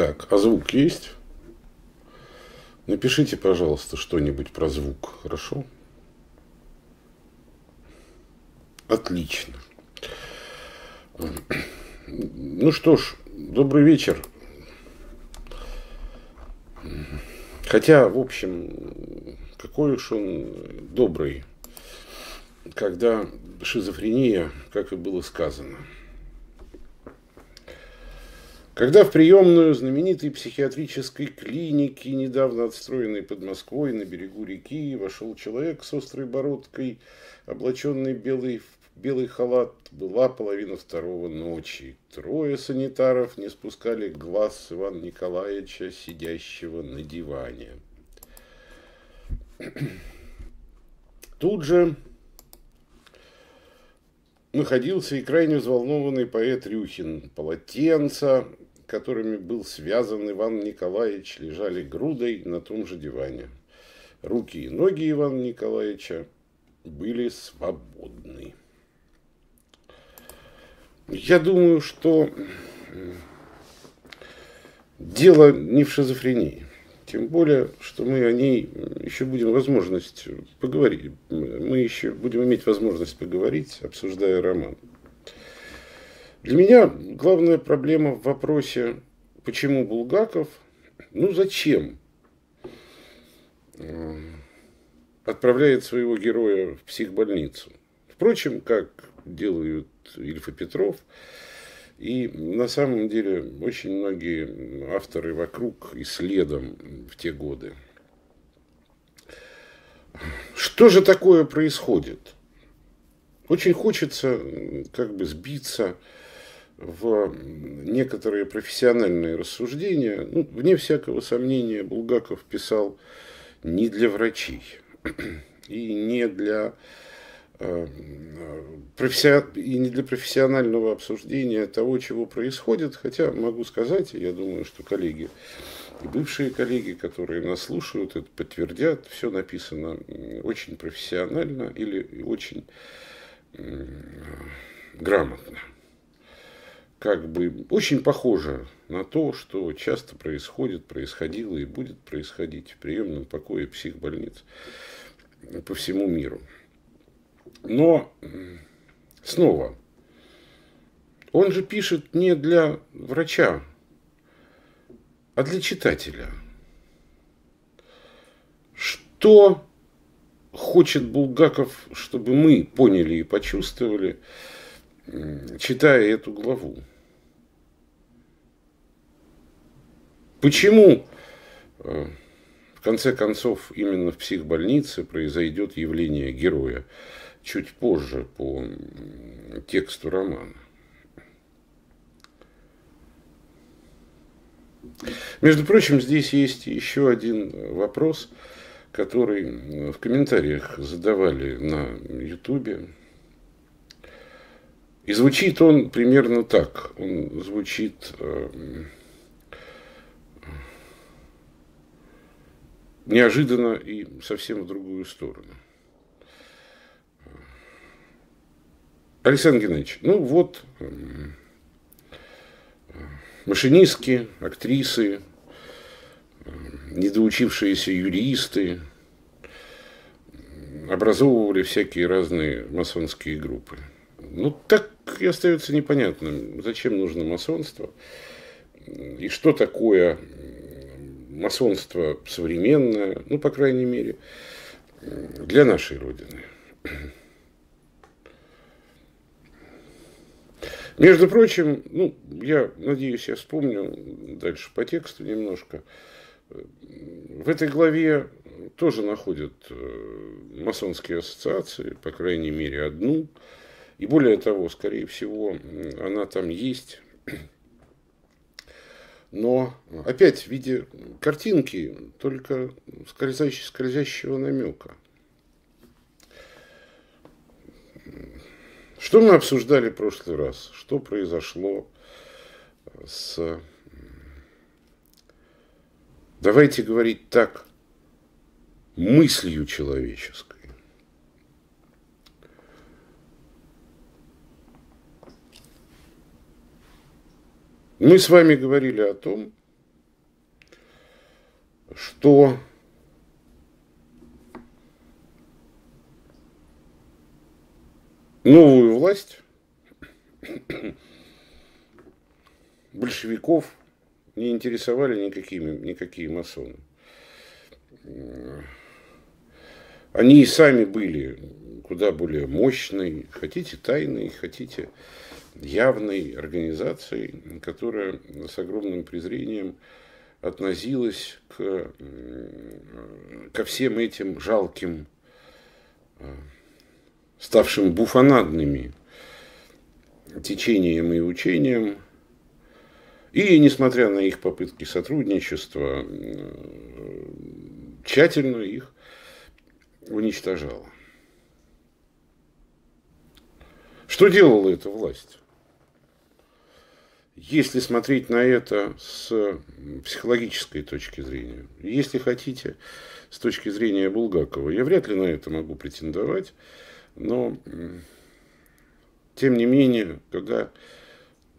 Так, а звук есть? Напишите, пожалуйста, что-нибудь про звук, хорошо? Отлично. Ну что ж, добрый вечер. Хотя, в общем, какой уж он добрый, когда шизофрения, как и было сказано – когда в приемную знаменитой психиатрической клиники, недавно отстроенной под Москвой на берегу реки, вошел человек с острой бородкой, облаченный белый, белый халат, была половина второго ночи. Трое санитаров не спускали глаз Ивана Николаевича, сидящего на диване. Тут же находился и крайне взволнованный поэт Рюхин. Полотенца, которыми был связан Иван Николаевич, лежали грудой на том же диване. Руки и ноги Ивана Николаевича были свободны. Я думаю, что дело не в шизофрении. Тем более, что мы о ней еще будем возможность поговорить. Мы еще будем иметь возможность поговорить, обсуждая роман. Для меня главная проблема в вопросе, почему Булгаков, ну зачем э, отправляет своего героя в психбольницу. Впрочем, как делают Ильф и Петров, и на самом деле очень многие авторы вокруг и следом в те годы. Что же такое происходит? Очень хочется как бы сбиться в некоторые профессиональные рассуждения, ну, вне всякого сомнения, Булгаков писал не для врачей и не для э, и не для профессионального обсуждения того, чего происходит, хотя могу сказать, я думаю, что коллеги и бывшие коллеги, которые нас слушают, это подтвердят, все написано очень профессионально или очень грамотно как бы очень похоже на то, что часто происходит, происходило и будет происходить в приемном покое психбольниц по всему миру. Но снова, он же пишет не для врача, а для читателя. Что хочет Булгаков, чтобы мы поняли и почувствовали, читая эту главу? Почему, э, в конце концов, именно в психбольнице произойдет явление героя чуть позже по тексту романа? Между прочим, здесь есть еще один вопрос, который в комментариях задавали на Ютубе. И звучит он примерно так. Он звучит э, неожиданно и совсем в другую сторону. Александр Геннадьевич, ну вот машинистки, актрисы, недоучившиеся юристы образовывали всякие разные масонские группы. Ну, так и остается непонятным, зачем нужно масонство и что такое масонство современное, ну, по крайней мере, для нашей Родины. Между прочим, ну, я надеюсь, я вспомню дальше по тексту немножко. В этой главе тоже находят э, масонские ассоциации, по крайней мере, одну. И более того, скорее всего, она там есть но опять в виде картинки, только скользящего, намека. Что мы обсуждали в прошлый раз? Что произошло с... Давайте говорить так, мыслью человеческой. Мы с вами говорили о том, что новую власть большевиков не интересовали никакие, никакие масоны. Они и сами были куда более мощной, хотите тайной, хотите явной организацией, которая с огромным презрением относилась к, ко всем этим жалким, э, ставшим буфонадными течениям и учениям, и, несмотря на их попытки сотрудничества, тщательно их уничтожала. Что делала эта власть? Если смотреть на это с психологической точки зрения, если хотите, с точки зрения Булгакова, я вряд ли на это могу претендовать, но тем не менее, когда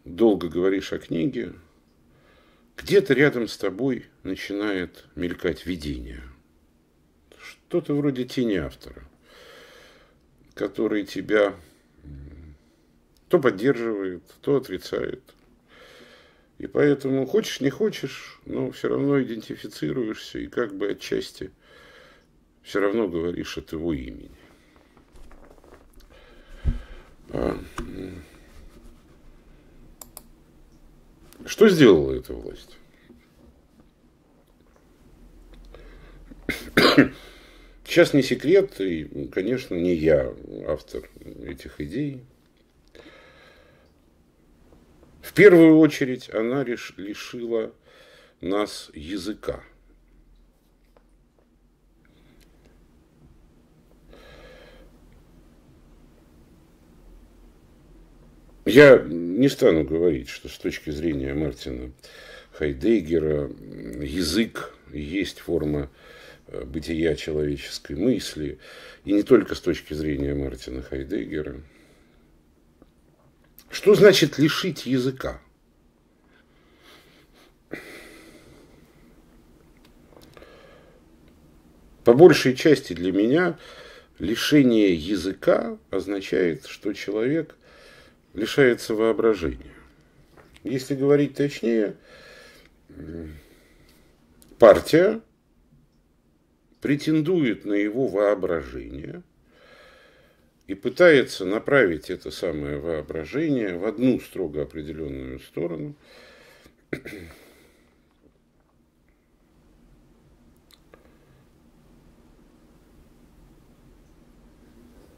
долго говоришь о книге, где-то рядом с тобой начинает мелькать видение. Что-то вроде тени автора, который тебя то поддерживает, то отрицает. И поэтому хочешь, не хочешь, но все равно идентифицируешься и как бы отчасти все равно говоришь от его имени. А, что сделала эта власть? Сейчас не секрет, и, конечно, не я автор этих идей. В первую очередь она лишила нас языка. Я не стану говорить, что с точки зрения Мартина Хайдеггера язык есть форма э, бытия человеческой мысли, и не только с точки зрения Мартина Хайдеггера – что значит лишить языка? По большей части для меня лишение языка означает, что человек лишается воображения. Если говорить точнее, партия претендует на его воображение – и пытается направить это самое воображение в одну строго определенную сторону,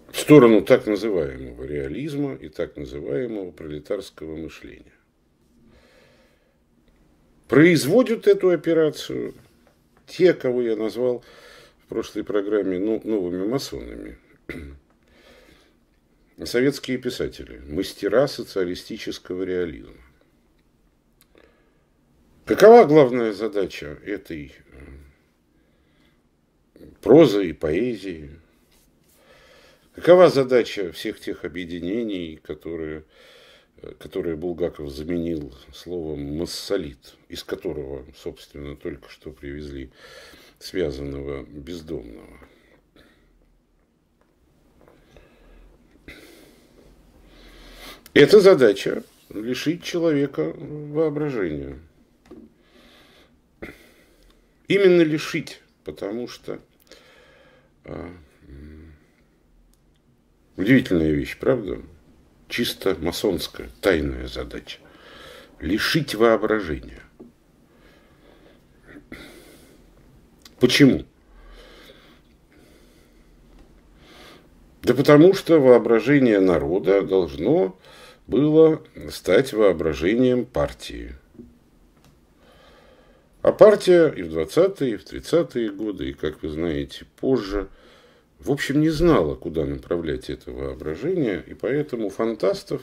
в сторону так называемого реализма и так называемого пролетарского мышления. Производят эту операцию те, кого я назвал в прошлой программе ну, новыми масонами советские писатели, мастера социалистического реализма. Какова главная задача этой э, прозы и поэзии? Какова задача всех тех объединений, которые, э, которые Булгаков заменил словом «массолит», из которого, собственно, только что привезли связанного бездомного? Это задача лишить человека воображения. Именно лишить, потому что а, удивительная вещь, правда? Чисто масонская, тайная задача. Лишить воображения. Почему? Да потому что воображение народа должно было стать воображением партии. А партия и в 20-е, и в 30-е годы, и, как вы знаете, позже, в общем, не знала, куда направлять это воображение, и поэтому фантастов,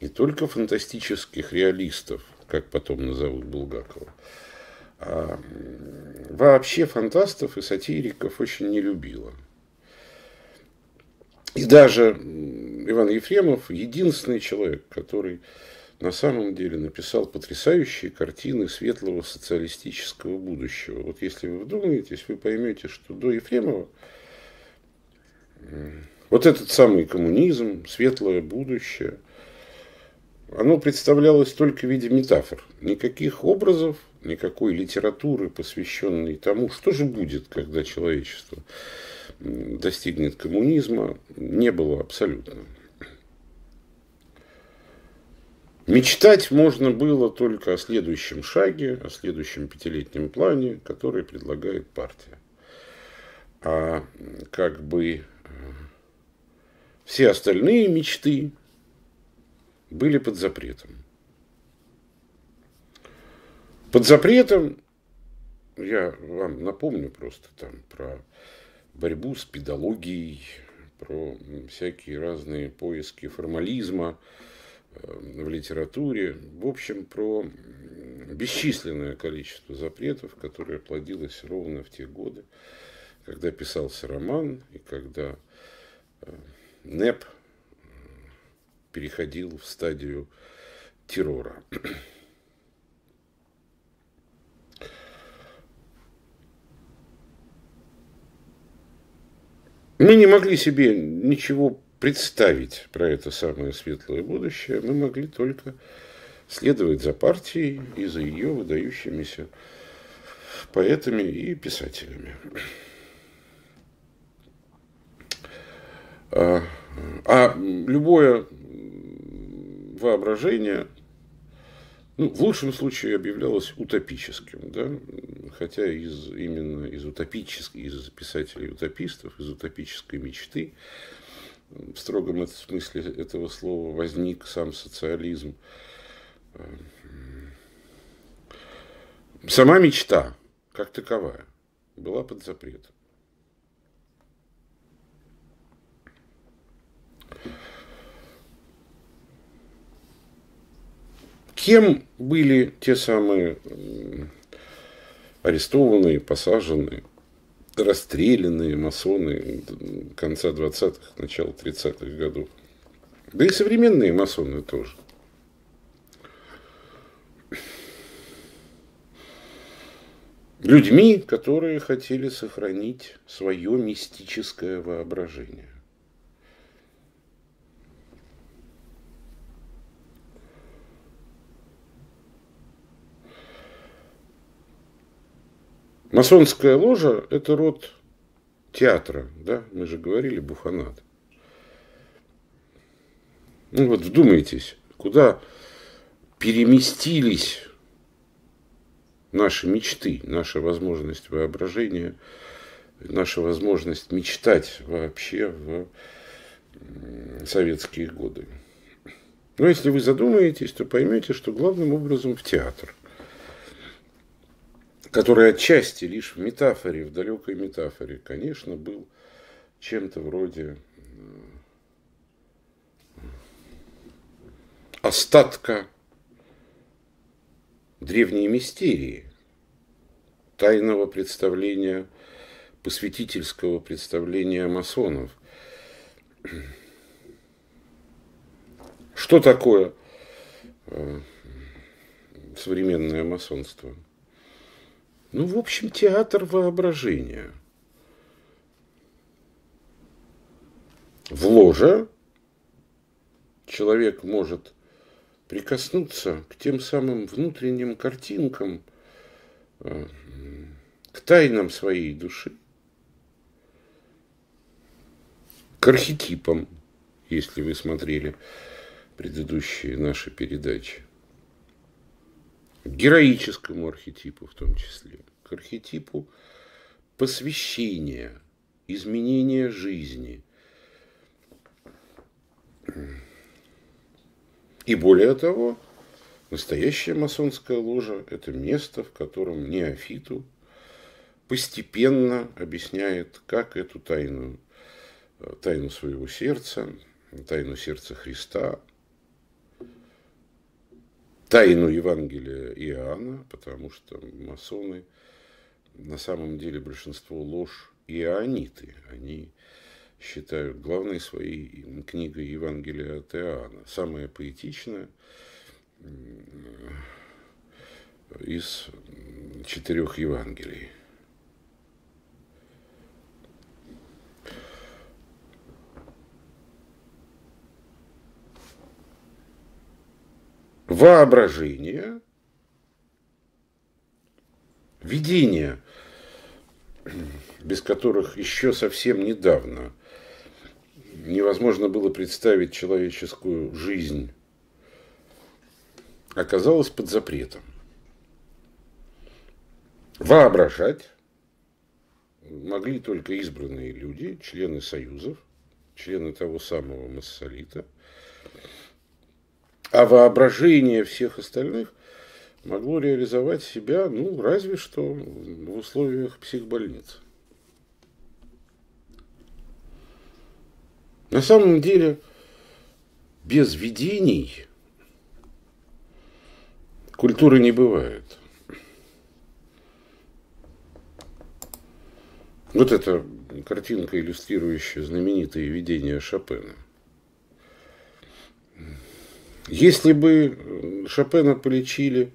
не только фантастических реалистов, как потом назовут Булгакова, а вообще фантастов и сатириков очень не любила. И даже Иван Ефремов единственный человек, который на самом деле написал потрясающие картины светлого социалистического будущего. Вот если вы вдумаетесь, вы поймете, что до Ефремова вот этот самый коммунизм, светлое будущее, оно представлялось только в виде метафор. Никаких образов, никакой литературы, посвященной тому, что же будет, когда человечество достигнет коммунизма, не было абсолютно. Мечтать можно было только о следующем шаге, о следующем пятилетнем плане, который предлагает партия. А как бы э, все остальные мечты были под запретом. Под запретом, я вам напомню просто там про борьбу с педагогией, про всякие разные поиски формализма э, в литературе. В общем, про бесчисленное количество запретов, которое плодилось ровно в те годы, когда писался роман и когда э, НЭП переходил в стадию террора. Мы не могли себе ничего представить про это самое светлое будущее. Мы могли только следовать за партией и за ее выдающимися поэтами и писателями. А, а любое воображение ну, в лучшем случае объявлялось утопическим, да? хотя из, именно из утопических, из писателей-утопистов, из утопической мечты, в строгом смысле этого слова возник сам социализм. Сама мечта, как таковая, была под запретом. Кем были те самые арестованные, посаженные, расстрелянные масоны конца 20-х, начала 30-х годов? Да и современные масоны тоже. Людьми, которые хотели сохранить свое мистическое воображение. Масонская ложа – это род театра, да, мы же говорили, буфанат. Ну вот вдумайтесь, куда переместились наши мечты, наша возможность воображения, наша возможность мечтать вообще в советские годы. Но если вы задумаетесь, то поймете, что главным образом в театр который отчасти лишь в метафоре, в далекой метафоре, конечно, был чем-то вроде остатка древней мистерии, тайного представления, посвятительского представления масонов. Что такое э, современное масонство? Ну, в общем, театр воображения. В ложе человек может прикоснуться к тем самым внутренним картинкам, э, к тайнам своей души, к архетипам, если вы смотрели предыдущие наши передачи героическому архетипу в том числе, к архетипу посвящения, изменения жизни. И более того, настоящая масонская ложа – это место, в котором неофиту постепенно объясняет, как эту тайну, тайну своего сердца, тайну сердца Христа тайну Евангелия Иоанна, потому что масоны на самом деле большинство ложь иоанниты. Они считают главной своей книгой Евангелия от Иоанна. Самая поэтичная, из четырех Евангелий. Воображение, видение, без которых еще совсем недавно невозможно было представить человеческую жизнь, оказалось под запретом. Воображать могли только избранные люди, члены союзов, члены того самого массолита, а воображение всех остальных могло реализовать себя, ну, разве что в условиях психбольницы. На самом деле, без видений культуры не бывает. Вот эта картинка, иллюстрирующая знаменитые видения Шопена. Если бы Шопена полечили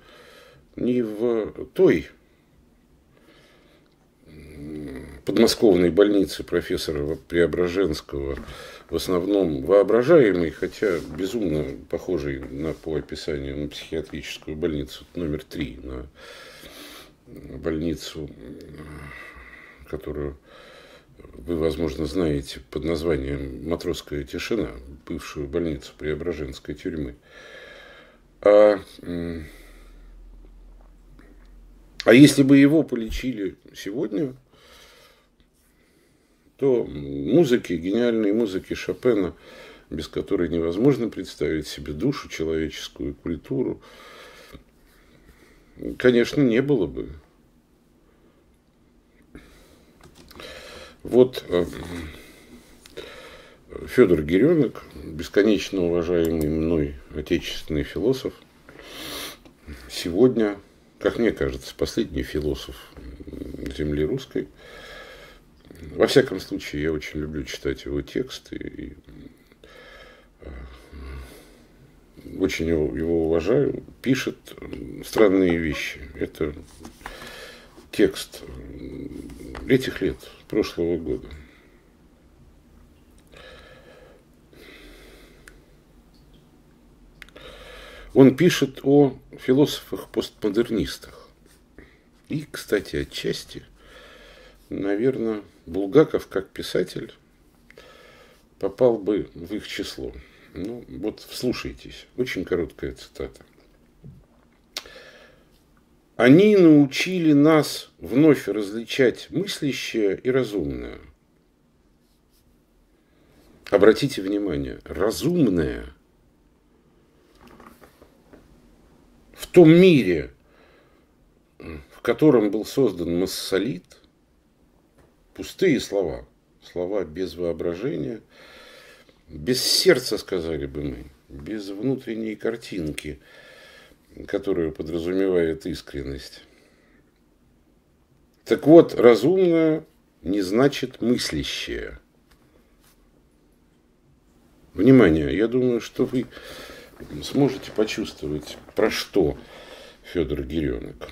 не в той подмосковной больнице профессора Преображенского, в основном воображаемый, хотя безумно похожий на, по описанию на психиатрическую больницу номер три, на больницу, которую вы, возможно, знаете под названием «Матросская тишина», бывшую больницу Преображенской тюрьмы. А, а если бы его полечили сегодня, то музыки, гениальной музыки Шопена, без которой невозможно представить себе душу, человеческую культуру, конечно, не было бы. Вот э, Федор Геренок, бесконечно уважаемый мной отечественный философ, сегодня, как мне кажется, последний философ земли русской – во всяком случае, я очень люблю читать его тексты и э, очень его, его уважаю. Пишет странные вещи. Это текст этих лет, прошлого года. Он пишет о философах-постмодернистах. И, кстати, отчасти, наверное, Булгаков, как писатель, попал бы в их число. Ну, вот вслушайтесь. Очень короткая цитата. Они научили нас вновь различать мыслящее и разумное. Обратите внимание, разумное в том мире, в котором был создан массолит – пустые слова, слова без воображения, без сердца, сказали бы мы, без внутренней картинки, которую подразумевает искренность. Так вот, разумное не значит мыслящее. Внимание, я думаю, что вы сможете почувствовать, про что Федор Гиренок.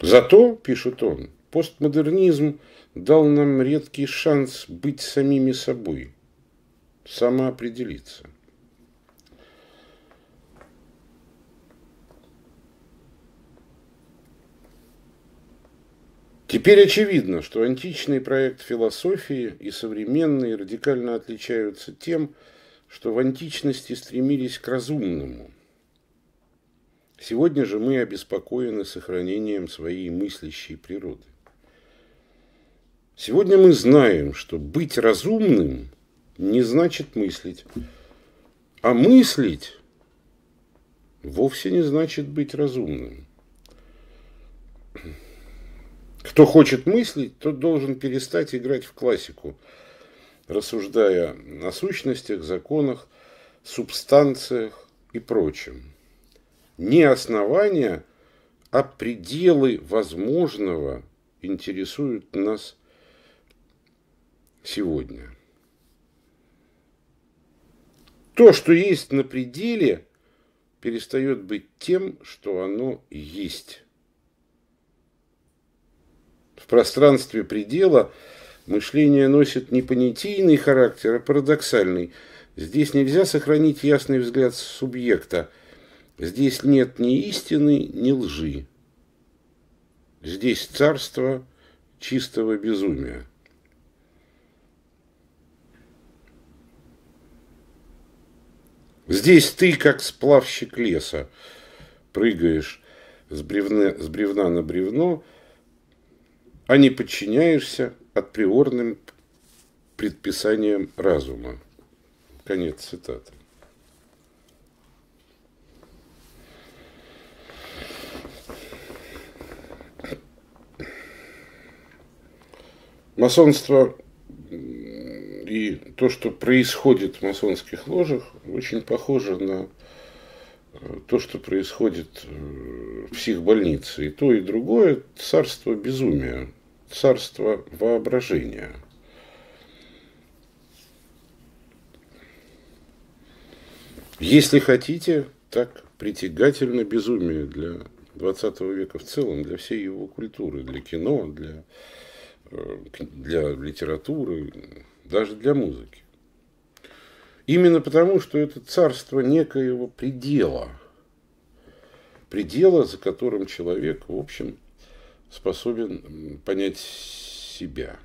Зато, пишет он, постмодернизм дал нам редкий шанс быть самими собой, самоопределиться. Теперь очевидно, что античный проект философии и современный радикально отличаются тем, что в античности стремились к разумному – Сегодня же мы обеспокоены сохранением своей мыслящей природы. Сегодня мы знаем, что быть разумным не значит мыслить, а мыслить вовсе не значит быть разумным. Кто хочет мыслить, тот должен перестать играть в классику, рассуждая о сущностях, законах, субстанциях и прочем не основания, а пределы возможного интересуют нас сегодня. То, что есть на пределе, перестает быть тем, что оно есть. В пространстве предела мышление носит не понятийный характер, а парадоксальный. Здесь нельзя сохранить ясный взгляд субъекта. Здесь нет ни истины, ни лжи. Здесь царство чистого безумия. Здесь ты, как сплавщик леса, прыгаешь с бревна, с бревна на бревно, а не подчиняешься априорным предписаниям разума. Конец цитаты. Масонство и то, что происходит в масонских ложах, очень похоже на э, то, что происходит э, в психбольнице. И то, и другое – царство безумия, царство воображения. Если хотите, так притягательно безумие для 20 века в целом, для всей его культуры, для кино, для Э, для литературы, даже для музыки. Именно потому, что это царство некоего предела, предела, за которым человек, в общем, способен понять себя.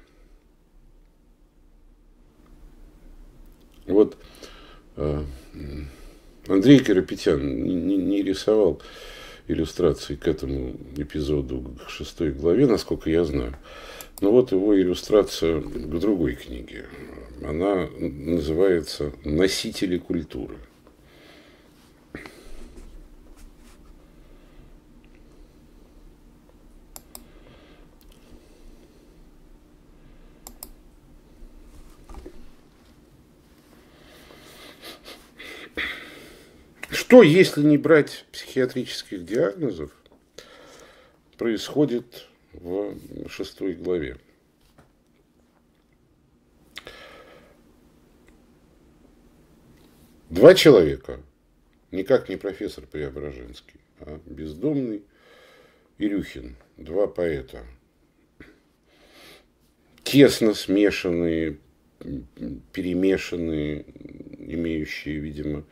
Вот э, Андрей Карапетян не, рисовал иллюстрации к этому эпизоду, к шестой главе, насколько я знаю. Ну вот его иллюстрация к другой книге. Она называется «Носители культуры». Что, если не брать психиатрических диагнозов, происходит в шестой главе. Два человека, никак не профессор Преображенский, а бездомный Ирюхин, два поэта, тесно смешанные, перемешанные, имеющие, видимо,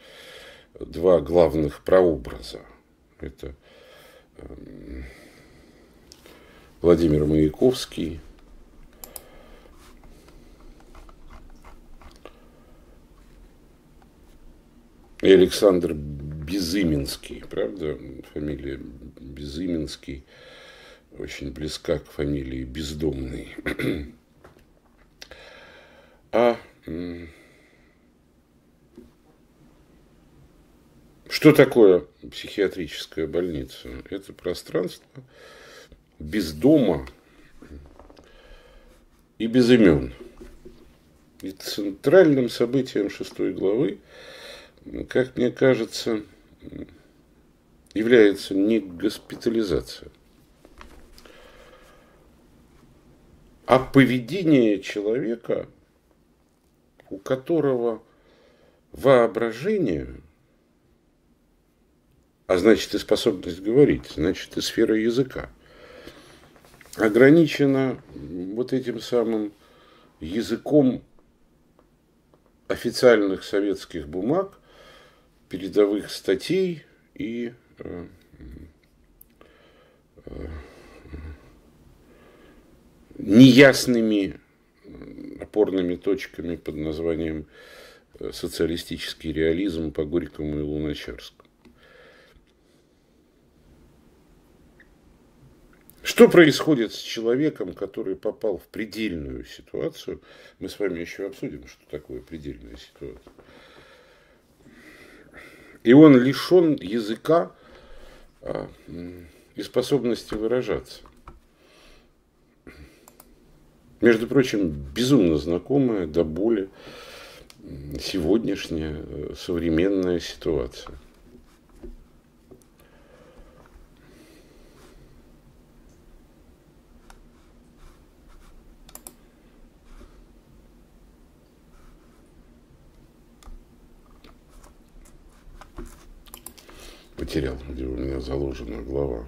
два главных прообраза. Это эм, Владимир Маяковский. И Александр Безыменский, правда, фамилия Безыменский очень близка к фамилии Бездомный. А что такое психиатрическая больница? Это пространство, без дома и без имен. И центральным событием шестой главы, как мне кажется, является не госпитализация, а поведение человека, у которого воображение, а значит и способность говорить, значит и сфера языка – ограничено вот этим самым языком официальных советских бумаг, передовых статей и э, э, неясными опорными точками под названием э, социалистический реализм по Горькому и Луначарскому. Что происходит с человеком, который попал в предельную ситуацию? Мы с вами еще обсудим, что такое предельная ситуация. И он лишен языка а, и способности выражаться. Между прочим, безумно знакомая до боли сегодняшняя э, современная ситуация. Потерял, где у меня заложена глава.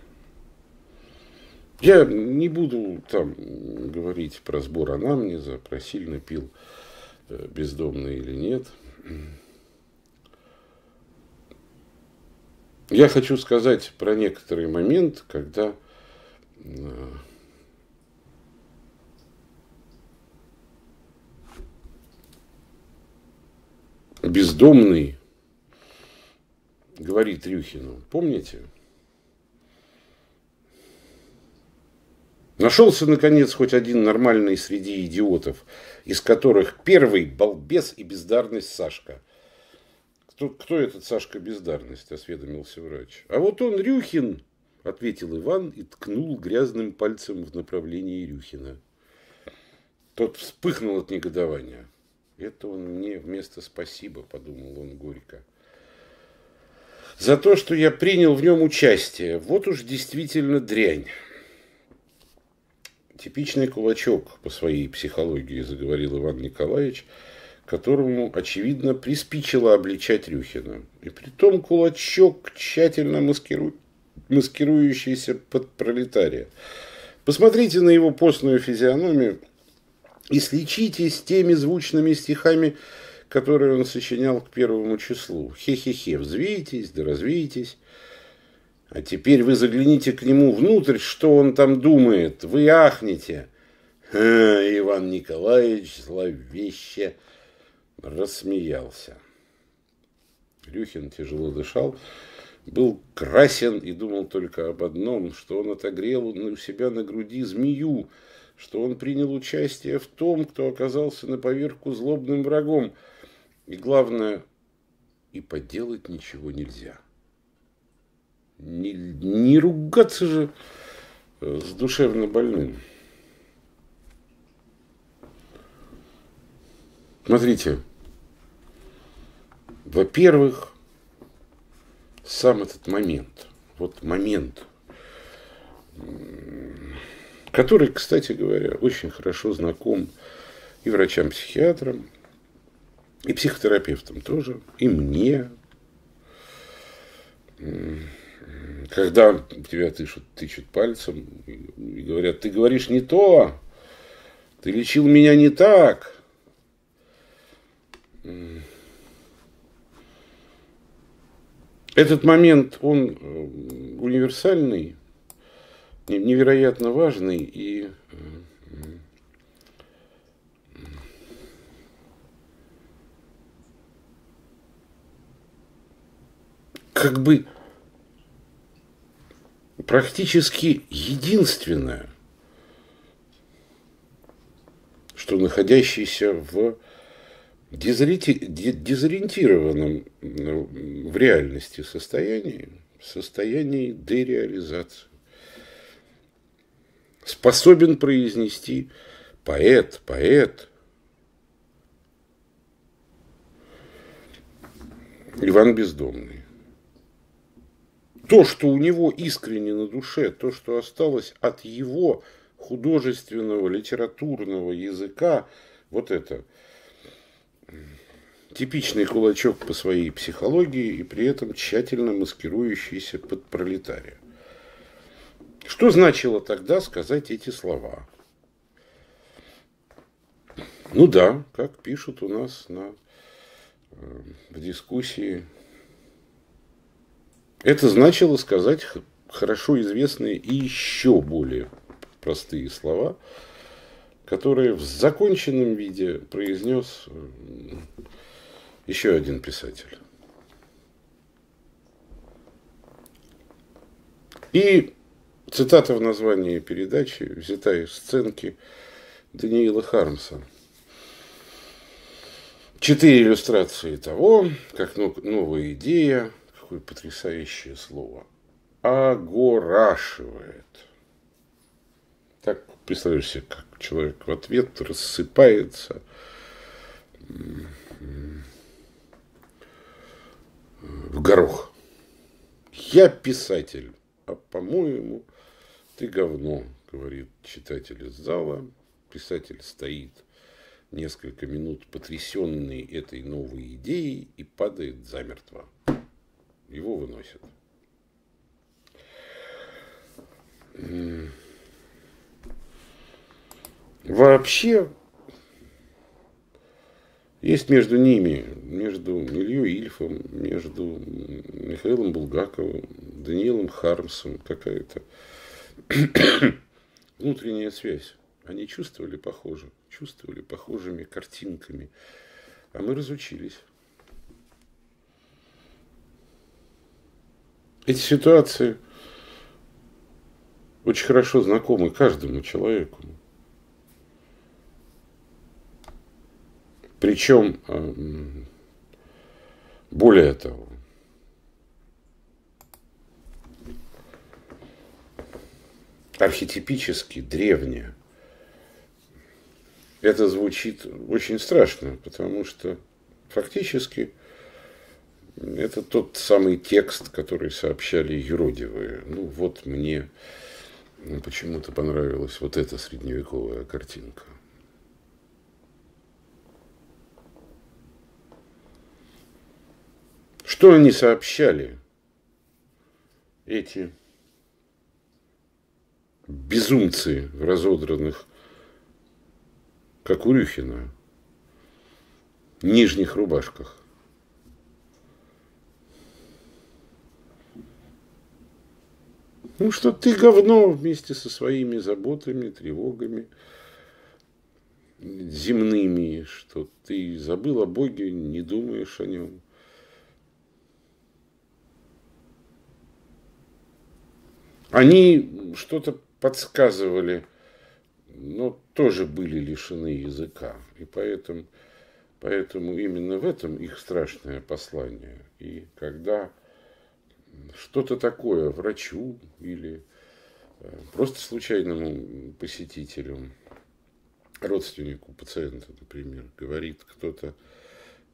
Я не буду там говорить про сбор анамнеза, про сильно пил э, бездомный или нет. Я хочу сказать про некоторый момент, когда э, бездомный говорит Рюхину, помните? Нашелся, наконец, хоть один нормальный среди идиотов, из которых первый – балбес и бездарность Сашка. Кто, кто этот Сашка бездарность, осведомился врач. А вот он, Рюхин, ответил Иван и ткнул грязным пальцем в направлении Рюхина. Тот вспыхнул от негодования. Это он мне вместо спасибо, подумал он горько. За то, что я принял в нем участие. Вот уж действительно дрянь. Типичный кулачок по своей психологии, заговорил Иван Николаевич, которому, очевидно, приспичило обличать Рюхина. И при том кулачок, тщательно маскиру... маскирующийся под пролетария. Посмотрите на его постную физиономию и сличитесь теми звучными стихами, которые он сочинял к первому числу. Хе-хе-хе, взвейтесь, да развейтесь. А теперь вы загляните к нему внутрь, что он там думает. Вы ахнете. Ха, Иван Николаевич зловеще рассмеялся. Люхин тяжело дышал, был красен и думал только об одном, что он отогрел у себя на груди змею, что он принял участие в том, кто оказался на поверку злобным врагом. И главное, и поделать ничего нельзя. Не, не ругаться же э, с душевно больным. Смотрите, во-первых, сам этот момент, вот момент, который, кстати говоря, очень хорошо знаком и врачам-психиатрам, и психотерапевтам тоже, и мне, когда тебя тычут, тычут пальцем и говорят, ты говоришь не то, ты лечил меня не так. Этот момент, он э, универсальный, невероятно важный и как бы практически единственное, что находящийся в дезориентированном в реальности состоянии, состоянии дереализации, способен произнести поэт, поэт, Иван Бездомный то, что у него искренне на душе, то, что осталось от его художественного, литературного языка, вот это типичный кулачок по своей психологии и при этом тщательно маскирующийся под пролетария. Что значило тогда сказать эти слова? Ну да, как пишут у нас на, э, в дискуссии это значило сказать хорошо известные и еще более простые слова, которые в законченном виде произнес еще один писатель. И цитата в названии передачи взята из сценки Даниила Хармса. Четыре иллюстрации того, как новая идея какое потрясающее слово. Огорашивает. Так представляешь себе, как человек в ответ рассыпается в горох. Я писатель, а по-моему, ты говно, говорит читатель из зала. Писатель стоит несколько минут потрясенный этой новой идеей и падает замертво его выносят. Вообще, есть между ними, между Илью Ильфом, между Михаилом Булгаковым, Даниилом Хармсом какая-то внутренняя связь. Они чувствовали похоже, чувствовали похожими картинками. А мы разучились. Эти ситуации очень хорошо знакомы каждому человеку. Причем, эм, более того, архетипически древнее. Это звучит очень страшно, потому что фактически это тот самый текст, который сообщали юродивые. Ну вот мне почему-то понравилась вот эта средневековая картинка. Что они сообщали, эти безумцы разодранных, как у Рюхина, нижних рубашках? Ну, что ты говно вместе со своими заботами, тревогами земными, что ты забыл о Боге, не думаешь о нем. Они что-то подсказывали, но тоже были лишены языка. И поэтому, поэтому именно в этом их страшное послание. И когда что-то такое врачу или э, просто случайному посетителю, родственнику пациента, например, говорит кто-то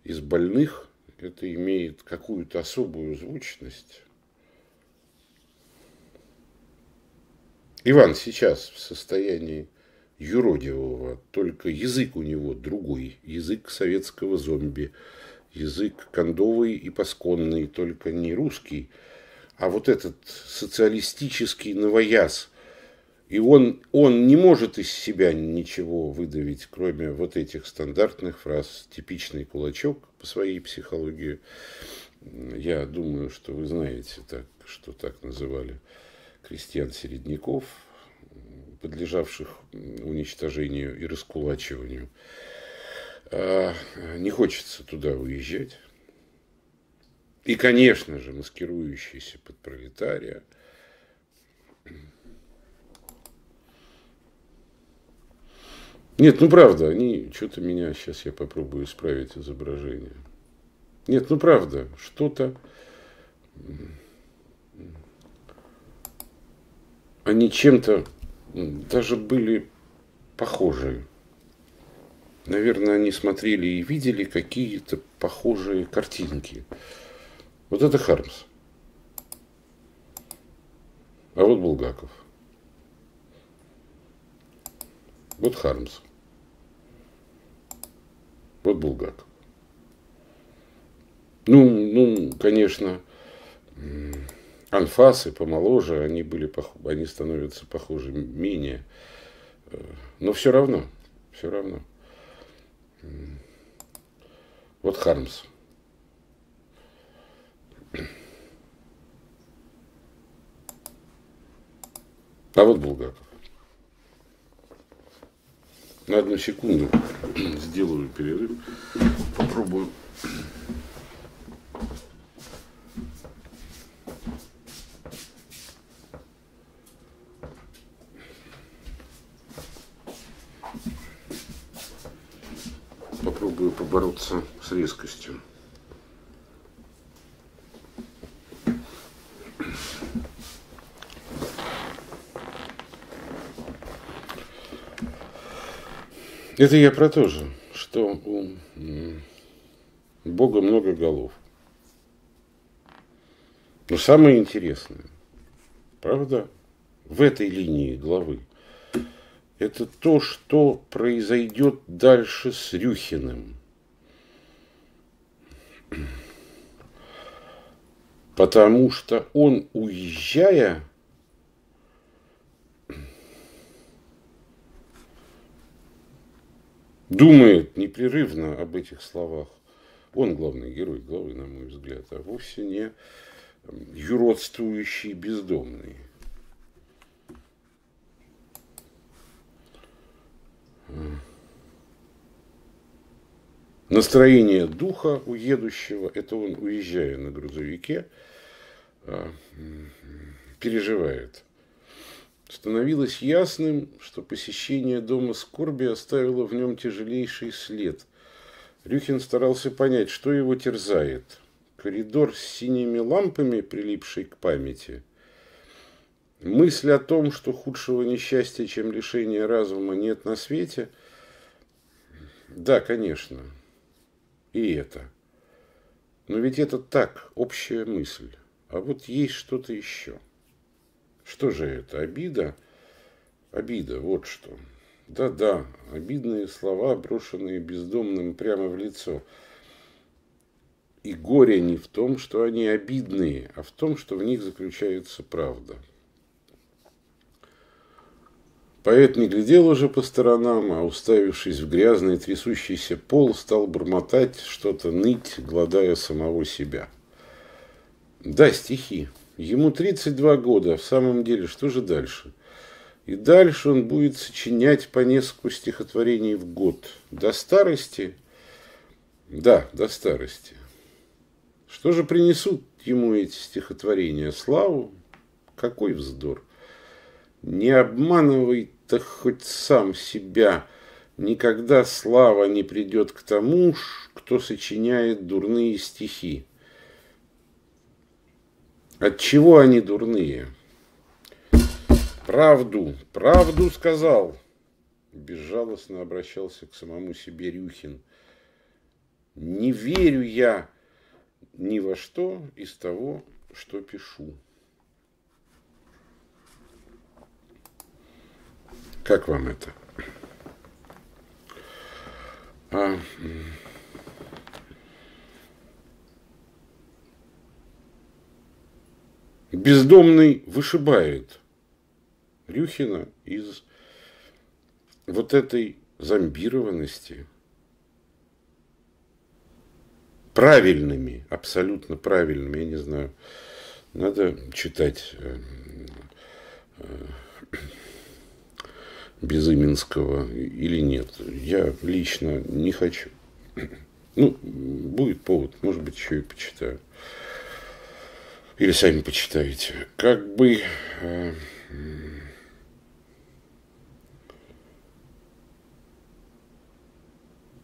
из больных, это имеет какую-то особую звучность, Иван сейчас в состоянии юродивого, только язык у него другой, язык советского зомби, язык кондовый и пасконный, только не русский, а вот этот социалистический новояз. И он, он не может из себя ничего выдавить, кроме вот этих стандартных фраз. Типичный кулачок по своей психологии. Я думаю, что вы знаете, так, что так называли крестьян-середняков, подлежавших уничтожению и раскулачиванию. А, не хочется туда уезжать. И, конечно же, маскирующийся под пролетария. Нет, ну правда, они что-то меня, сейчас я попробую исправить изображение. Нет, ну правда, что-то они чем-то даже были похожи. Наверное, они смотрели и видели какие-то похожие картинки. Вот это Хармс. А вот Булгаков. Вот Хармс. Вот Булгаков. Ну, ну, конечно, анфасы помоложе, они, были, они становятся похожи менее. Э, но все равно, все равно. Вот Хармс. А вот Булгаков. На одну секунду сделаю перерыв. Попробую попробую побороться с резкостью. Это я про то же, что у Бога много голов. Но самое интересное, правда, в этой линии главы – это то, что произойдет дальше с Рюхиным. Потому что он, уезжая, думает непрерывно об этих словах. Он главный герой главы, на мой взгляд, а вовсе не юродствующий бездомный. Настроение духа у едущего, это он, уезжая на грузовике, а, переживает. Становилось ясным, что посещение дома скорби оставило в нем тяжелейший след. Рюхин старался понять, что его терзает. Коридор с синими лампами, прилипший к памяти. Мысль о том, что худшего несчастья, чем лишение разума, нет на свете. Да, конечно. И это. Но ведь это так, общая мысль. А вот есть что-то еще. Что же это? Обида? Обида, вот что. Да-да, обидные слова, брошенные бездомным прямо в лицо. И горе не в том, что они обидные, а в том, что в них заключается правда. Поэт не глядел уже по сторонам, а уставившись в грязный трясущийся пол, стал бормотать что-то, ныть, гладая самого себя. Да, стихи. Ему 32 года, в самом деле, что же дальше? И дальше он будет сочинять по несколько стихотворений в год. До старости? Да, до старости. Что же принесут ему эти стихотворения? Славу? Какой вздор! Не обманывай то хоть сам себя. Никогда слава не придет к тому, кто сочиняет дурные стихи. От чего они дурные? Правду, правду сказал. Безжалостно обращался к самому себе Рюхин. Не верю я ни во что из того, что пишу. Как вам это? А, бездомный вышибает Рюхина из вот этой зомбированности правильными, абсолютно правильными, я не знаю, надо читать э, э, Безыменского или нет. Я лично не хочу. Ну, будет повод, может быть, еще и почитаю. Или сами почитаете. Как бы... Э,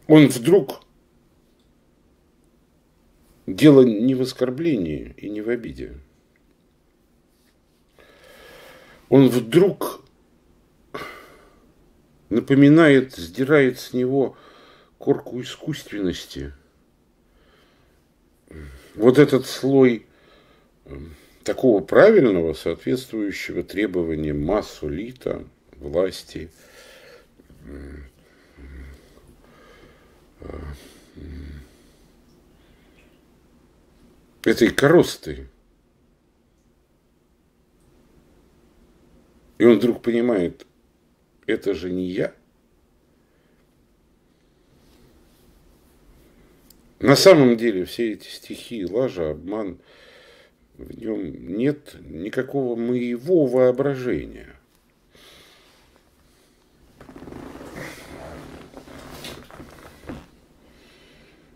он вдруг... Дело не в оскорблении и не в обиде. Он вдруг напоминает, сдирает с него корку искусственности. Вот этот слой такого правильного, соответствующего требованиям массу лита, власти, этой коросты. И он вдруг понимает, это же не я. На самом деле все эти стихи, лажа, обман – в нем нет никакого моего воображения.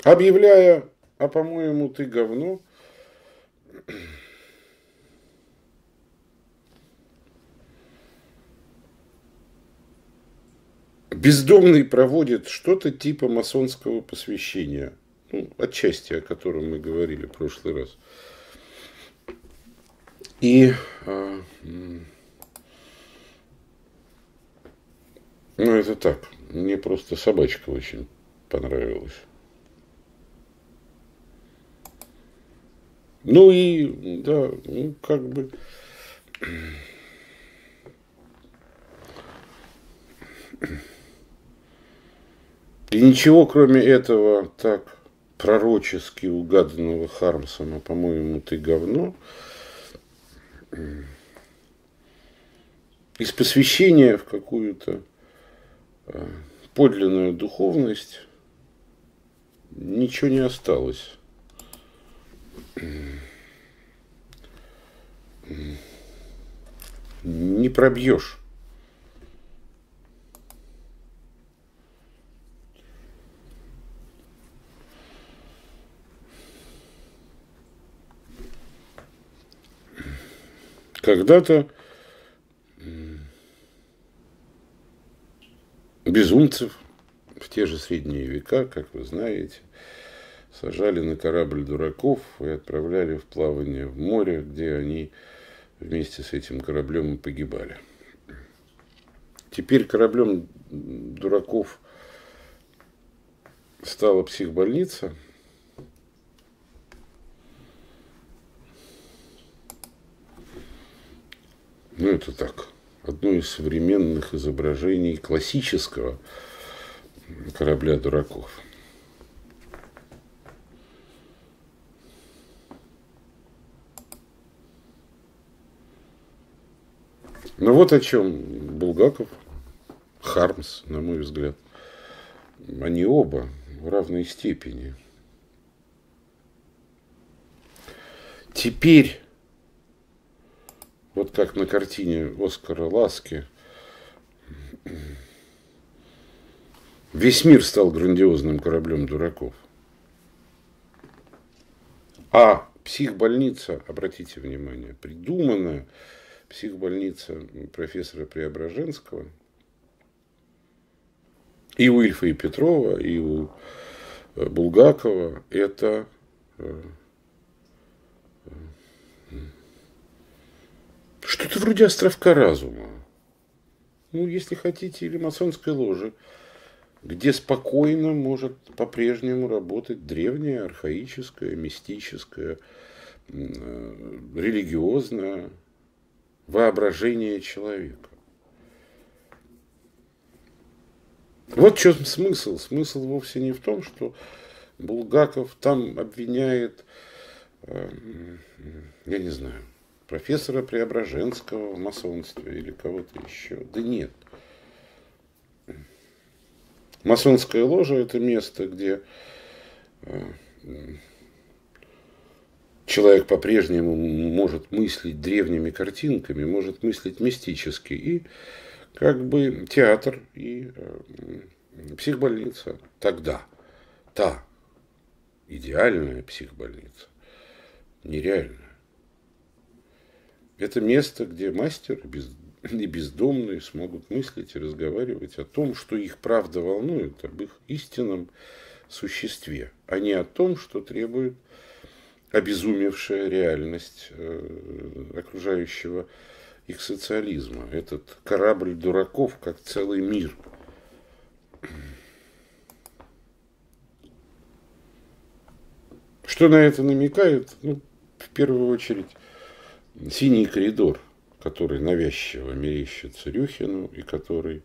Объявляя, а по-моему, ты говно, бездомный проводит что-то типа масонского посвящения, ну, отчасти о котором мы говорили в прошлый раз. И а, ну, это так. Мне просто собачка очень понравилась. Ну и, да, ну, как бы... И ничего, кроме этого, так пророчески угаданного Хармсом, а по-моему, ты говно, из посвящения в какую-то э, подлинную духовность, ничего не осталось. Не пробьешь. Когда-то безумцев в те же средние века, как вы знаете, сажали на корабль дураков и отправляли в плавание в море, где они вместе с этим кораблем и погибали. Теперь кораблем дураков стала психбольница. Ну, это так одно из современных изображений классического корабля дураков. Ну вот о чем Булгаков, Хармс, на мой взгляд. Они оба в равной степени. Теперь вот как на картине Оскара Ласки, весь мир стал грандиозным кораблем дураков. А психбольница, обратите внимание, придуманная психбольница профессора Преображенского, и у Ильфа и Петрова, и у э, Булгакова, это Что-то вроде островка разума. Ну, если хотите, или масонской ложи, где спокойно может по-прежнему работать древнее, архаическое, мистическое, э, религиозное воображение человека. Вот в чем смысл. Смысл вовсе не в том, что Булгаков там обвиняет, э, я не знаю, профессора Преображенского в масонстве или кого-то еще. Да нет. Масонская ложа – это место, где э, человек по-прежнему может мыслить древними картинками, может мыслить мистически. И как бы театр и э, психбольница тогда, та идеальная психбольница, нереальная. Это место, где мастер и бездомные смогут мыслить и разговаривать о том, что их правда волнует, об их истинном существе, а не о том, что требует обезумевшая реальность э, окружающего их социализма. Этот корабль дураков, как целый мир. Что на это намекает? Ну, в первую очередь, синий коридор, который навязчиво мерещится Рюхину и который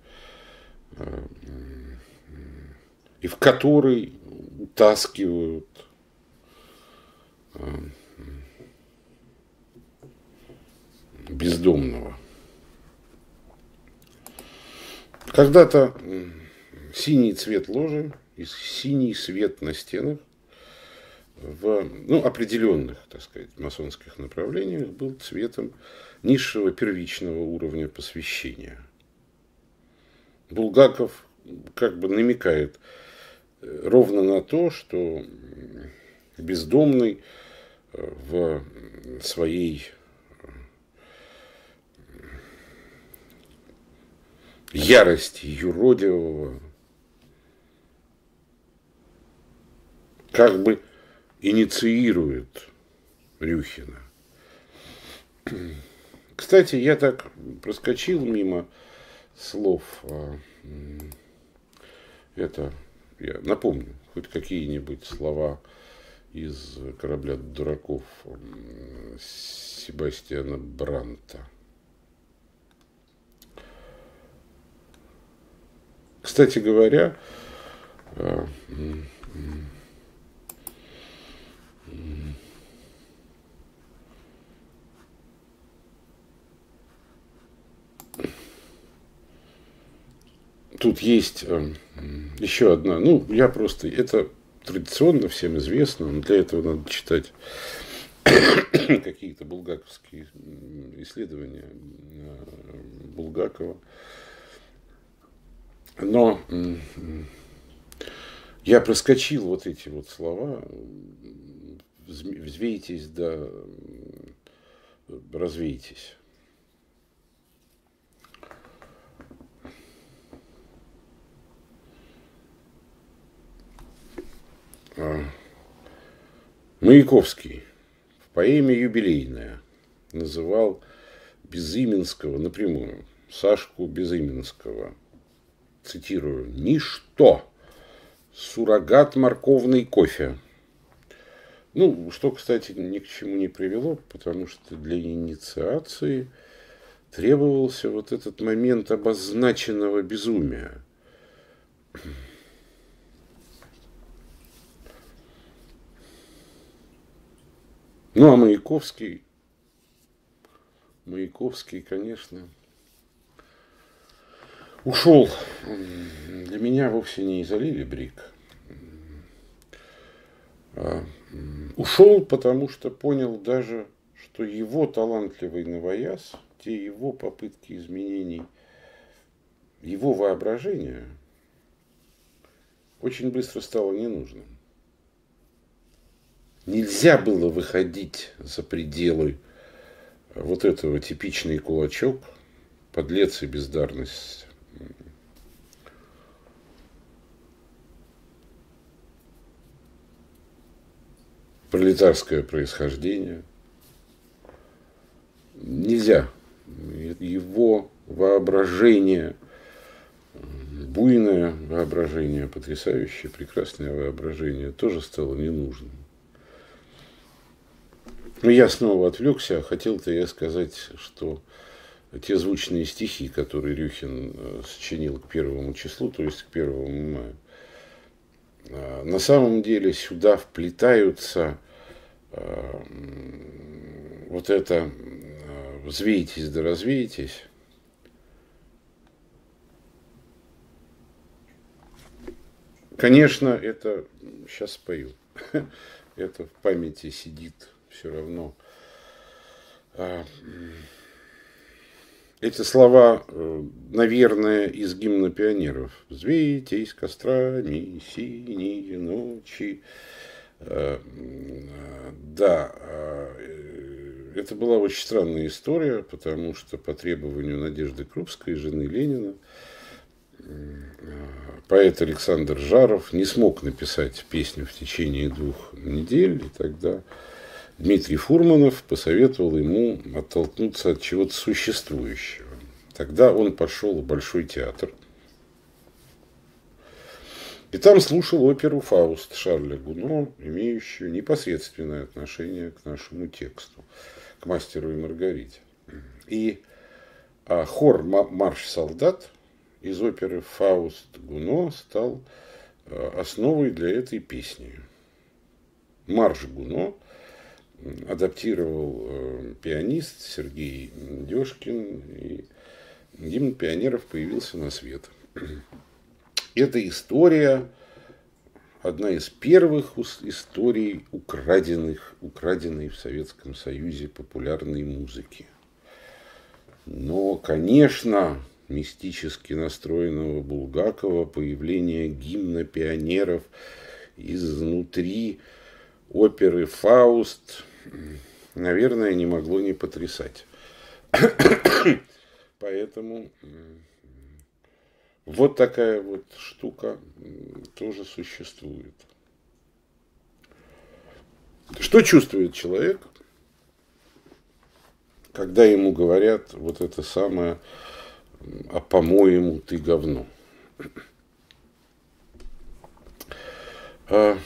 э, и в который утаскивают э, бездомного. Когда-то синий цвет ложи и синий свет на стенах в ну, определенных, так сказать, масонских направлениях был цветом низшего первичного уровня посвящения. Булгаков как бы намекает э, ровно на то, что бездомный э, в своей э, ярости юродивого как бы инициирует Рюхина. Кстати, я так проскочил мимо слов. А, это, я напомню, хоть какие-нибудь слова из корабля дураков Себастьяна Бранта. Кстати говоря, тут есть э, еще одна, ну, я просто, это традиционно всем известно, но для этого надо читать какие-то булгаковские исследования Булгакова. Но я проскочил вот эти вот слова, взвейтесь да развейтесь. А, Маяковский. В поэме «Юбилейная» называл Безыменского напрямую, Сашку Безыменского, цитирую, «ничто, суррогат морковный кофе». Ну, что, кстати, ни к чему не привело, потому что для инициации требовался вот этот момент обозначенного безумия. Ну, а Маяковский, Маяковский, конечно, ушел. Для меня вовсе не из Лили Брик. А ушел, потому что понял даже, что его талантливый новояз, те его попытки изменений, его воображение очень быстро стало ненужным. Нельзя было выходить за пределы вот этого типичный кулачок, подлец и бездарность. Пролетарское происхождение. Нельзя. Его воображение, буйное воображение, потрясающее, прекрасное воображение тоже стало ненужным. Ну, я снова отвлекся. Хотел-то я сказать, что те звучные стихи, которые Рюхин э, сочинил к первому числу, то есть к первому мая, э, на самом деле сюда вплетаются э, вот это «взвейтесь да развейтесь», Конечно, это сейчас спою. Это в памяти сидит все равно. А, эти слова, э, наверное, из гимна пионеров. «Взвейтесь кострами синие ночи». А, да, а, э, это была очень странная история, потому что по требованию Надежды Крупской, жены Ленина, поэт Александр Жаров не смог написать песню в течение двух недель, и тогда Дмитрий Фурманов посоветовал ему оттолкнуться от чего-то существующего. Тогда он пошел в Большой театр. И там слушал оперу «Фауст» Шарля Гуно, имеющую непосредственное отношение к нашему тексту, к «Мастеру и Маргарите». И а хор «Марш солдат» из оперы «Фауст» Гуно стал а, основой для этой песни. Марш Гуно – адаптировал э, пианист Сергей Дешкин, и гимн пионеров появился на свет. Эта история одна из первых историй украденных, украденной в Советском Союзе популярной музыки. Но, конечно, мистически настроенного Булгакова появление гимна пионеров изнутри оперы «Фауст» наверное, не могло не потрясать. Поэтому вот такая вот штука тоже существует. Что чувствует человек, когда ему говорят вот это самое, а по-моему ты говно? А,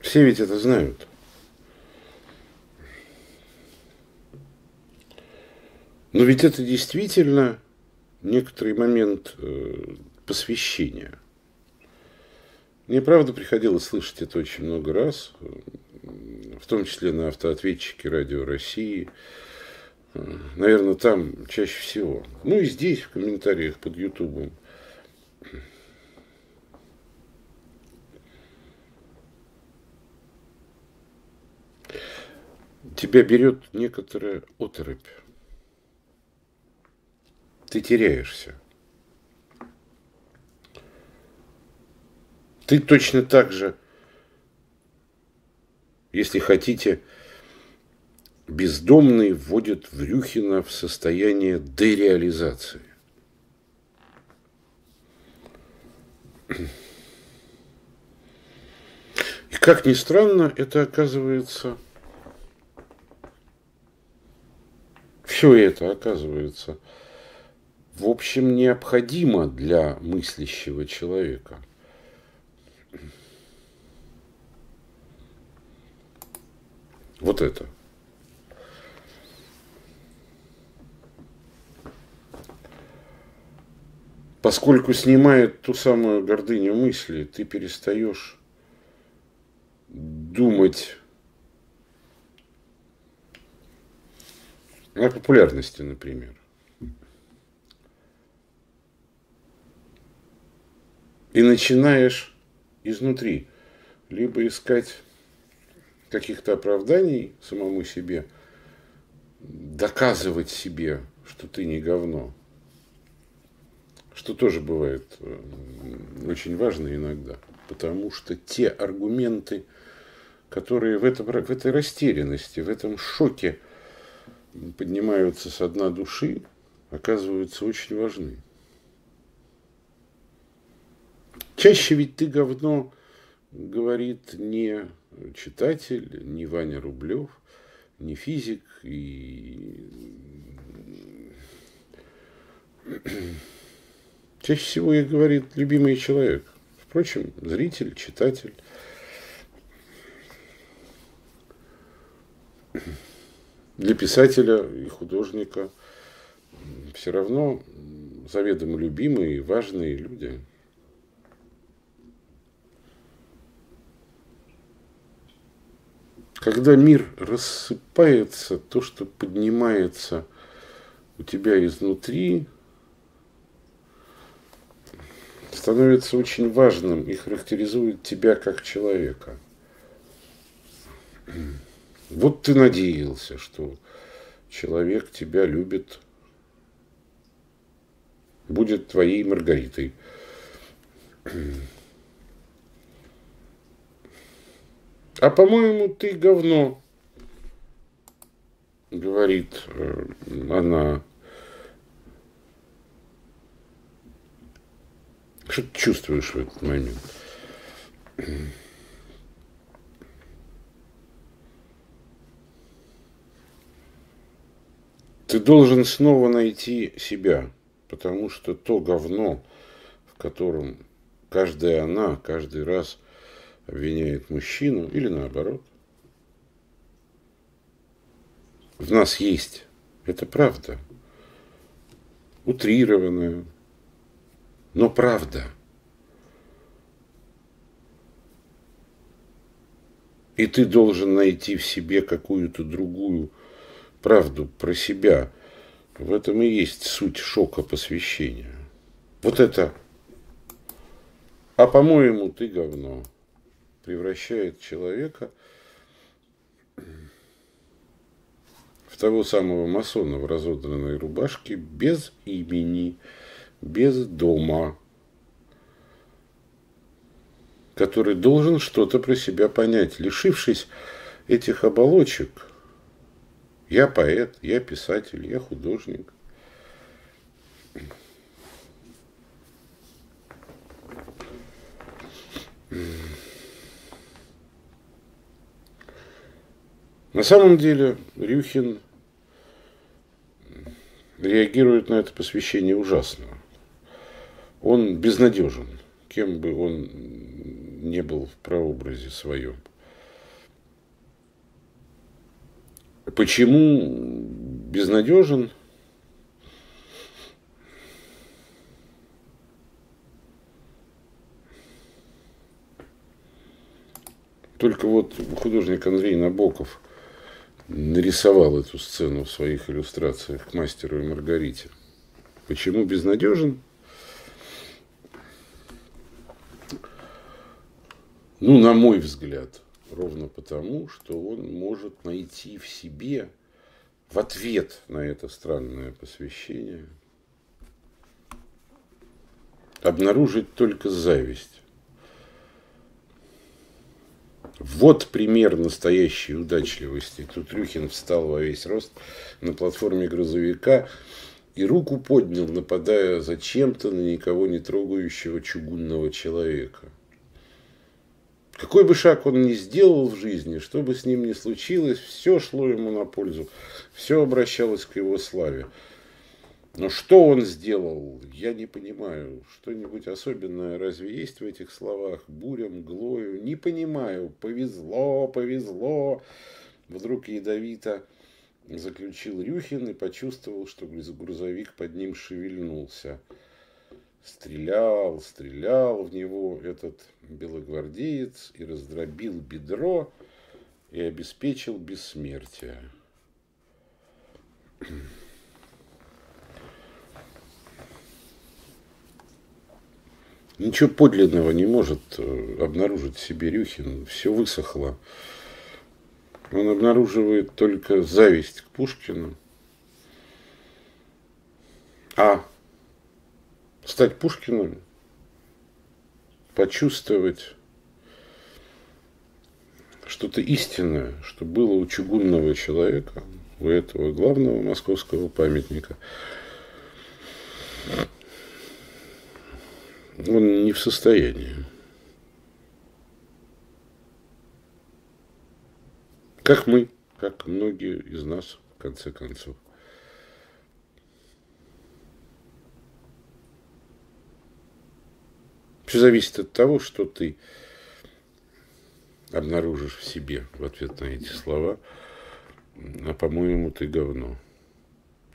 все ведь это знают. Но ведь это действительно некоторый момент э, посвящения. Мне, правда, приходилось слышать это очень много раз. в том числе на автоответчике Радио России. Наверное, там чаще всего. Ну и здесь, в комментариях под Ютубом. Тебя берет некоторая оторопь. Ты теряешься. Ты точно так же, если хотите, бездомный вводит Врюхина в состояние дереализации. И как ни странно, это оказывается, все это оказывается, в общем, необходимо для мыслящего человека – Вот это. Поскольку снимает ту самую гордыню мысли, ты перестаешь думать о популярности, например. И начинаешь изнутри либо искать каких-то оправданий самому себе, доказывать себе, что ты не говно, что тоже бывает э, очень важно иногда, потому что те аргументы, которые в, этом, в этой растерянности, в этом шоке поднимаются со дна души, оказываются очень важны. Чаще ведь ты говно говорит не читатель, не Ваня Рублев, не физик и чаще всего их говорит любимый человек. Впрочем, зритель, читатель. Для писателя и художника все равно заведомо любимые и важные люди – Когда мир рассыпается, то, что поднимается у тебя изнутри, становится очень важным и характеризует тебя как человека. Вот ты надеялся, что человек тебя любит, будет твоей Маргаритой. А по-моему, ты говно, говорит э, она. Что ты чувствуешь в этот момент? Ты должен снова найти себя, потому что то говно, в котором каждая она каждый раз – обвиняет мужчину или наоборот. В нас есть. Это правда. Утрированная, но правда. И ты должен найти в себе какую-то другую правду про себя. В этом и есть суть шока посвящения. Вот это. А по-моему, ты говно превращает человека в того самого масона в разодранной рубашке без имени, без дома, который должен что-то про себя понять, лишившись этих оболочек. Я поэт, я писатель, я художник. На самом деле Рюхин реагирует на это посвящение ужасно. Он безнадежен, кем бы он не был в прообразе своем. Почему безнадежен? Только вот художник Андрей Набоков нарисовал эту сцену в своих иллюстрациях к мастеру и Маргарите. Почему безнадежен? Ну, на мой взгляд, ровно потому, что он может найти в себе в ответ на это странное посвящение обнаружить только зависть. Вот пример настоящей удачливости. Тут Рюхин встал во весь рост на платформе грузовика и руку поднял, нападая зачем-то на никого не трогающего чугунного человека. Какой бы шаг он ни сделал в жизни, что бы с ним ни случилось, все шло ему на пользу, все обращалось к его славе. Но что он сделал, я не понимаю. Что-нибудь особенное разве есть в этих словах? Буря, мглою. Не понимаю. Повезло, повезло. Вдруг ядовито заключил Рюхин и почувствовал, что грузовик под ним шевельнулся. Стрелял, стрелял в него этот белогвардеец и раздробил бедро и обеспечил бессмертие. Ничего подлинного не может э, обнаружить в себе Рюхин. Все высохло. Он обнаруживает только зависть к Пушкину. А стать Пушкиным, почувствовать что-то истинное, что было у чугунного человека, у этого главного московского памятника – он не в состоянии. Как мы, как многие из нас, в конце концов. Все зависит от того, что ты обнаружишь в себе в ответ на эти слова. А по-моему, ты говно.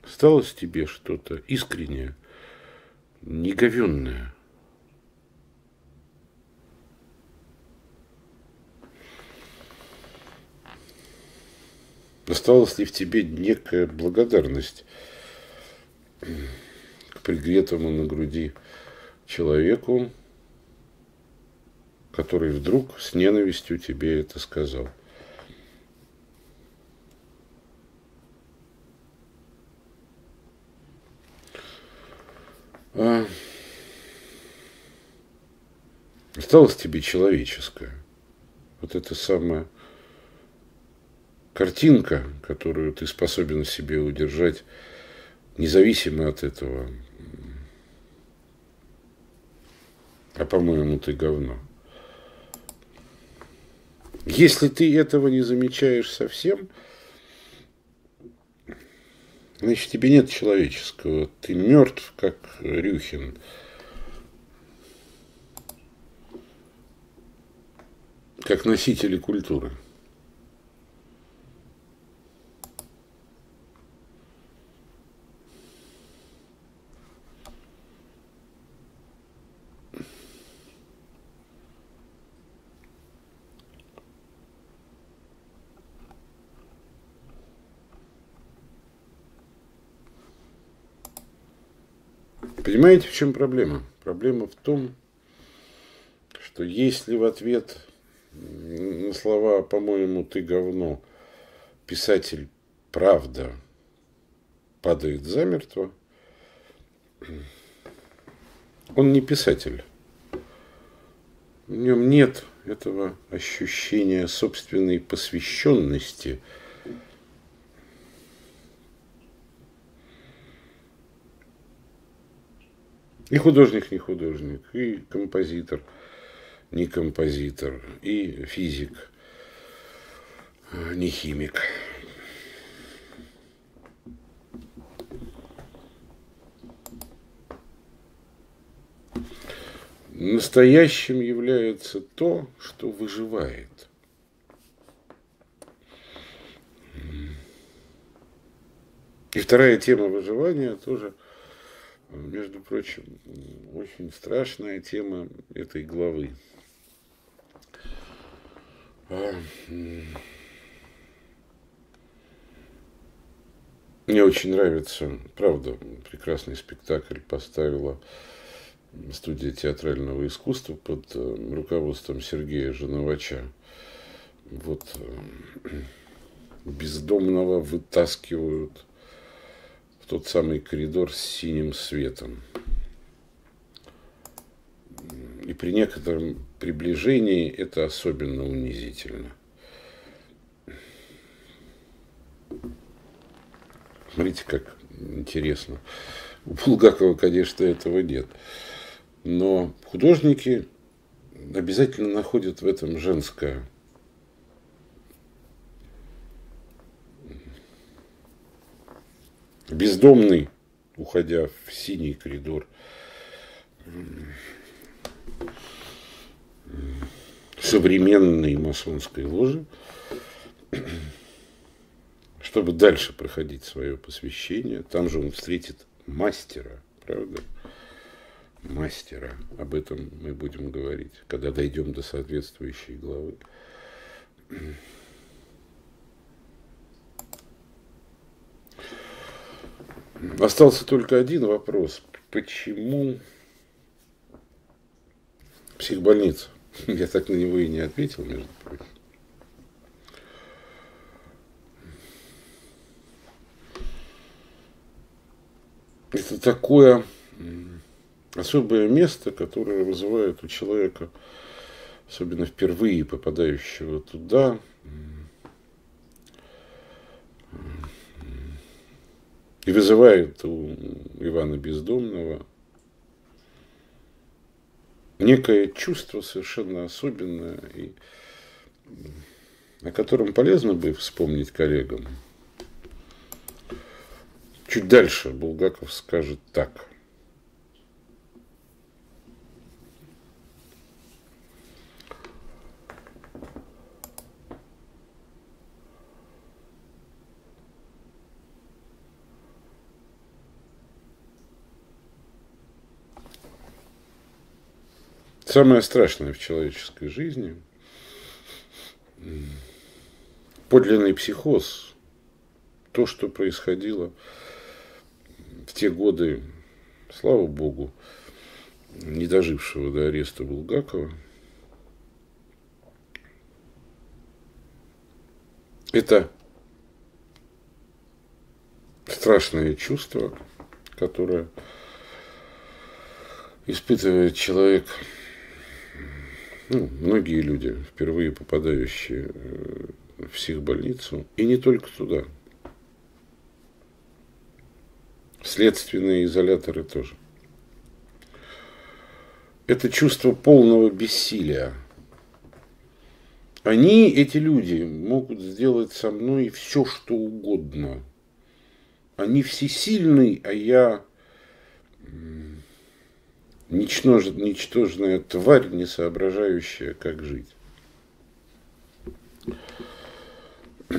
Осталось тебе что-то искреннее, неговенное – Осталась ли в тебе некая благодарность к пригретому на груди человеку, который вдруг с ненавистью тебе это сказал? А... Осталось тебе человеческое. Вот это самое картинка, которую ты способен себе удержать, независимо от этого. А по-моему, ты говно. Если ты этого не замечаешь совсем, значит, тебе нет человеческого. Ты мертв, как Рюхин. Как носители культуры. Понимаете, в чем проблема? Проблема в том, что если в ответ на слова, по-моему, ты говно, писатель правда падает замертво, он не писатель. В нем нет этого ощущения собственной посвященности – И художник не художник, и композитор не композитор, и физик не химик. Настоящим является то, что выживает. И вторая тема выживания тоже – между прочим, очень страшная тема этой главы. А, мне очень нравится, правда, прекрасный спектакль поставила студия театрального искусства под э, руководством Сергея Женовача. Вот э, бездомного вытаскивают тот самый коридор с синим светом. И при некотором приближении это особенно унизительно. Смотрите, как интересно. У Булгакова, конечно, этого нет. Но художники обязательно находят в этом женское. Бездомный, уходя в синий коридор, современной масонской ложи, чтобы дальше проходить свое посвящение. Там же он встретит мастера, правда? Мастера. Об этом мы будем говорить, когда дойдем до соответствующей главы. Остался только один вопрос. Почему психбольница? Я так на него и не ответил, между прочим. Это такое особое место, которое вызывает у человека, особенно впервые попадающего туда, и вызывает у Ивана Бездомного некое чувство совершенно особенное, и о котором полезно бы вспомнить коллегам. Чуть дальше Булгаков скажет так. Самое страшное в человеческой жизни – подлинный психоз, то, что происходило в те годы, слава богу, не дожившего до ареста Булгакова, это страшное чувство, которое испытывает человек ну, многие люди, впервые попадающие э, в психбольницу, и не только туда. Следственные изоляторы тоже. Это чувство полного бессилия. Они, эти люди, могут сделать со мной все, что угодно. Они всесильны, а я ничтож, ничтожная тварь, не соображающая, как жить.